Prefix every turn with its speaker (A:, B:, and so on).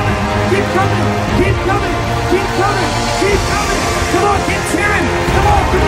A: coming, keep coming, keep coming, keep coming, keep coming. Come on, get 10. Come on,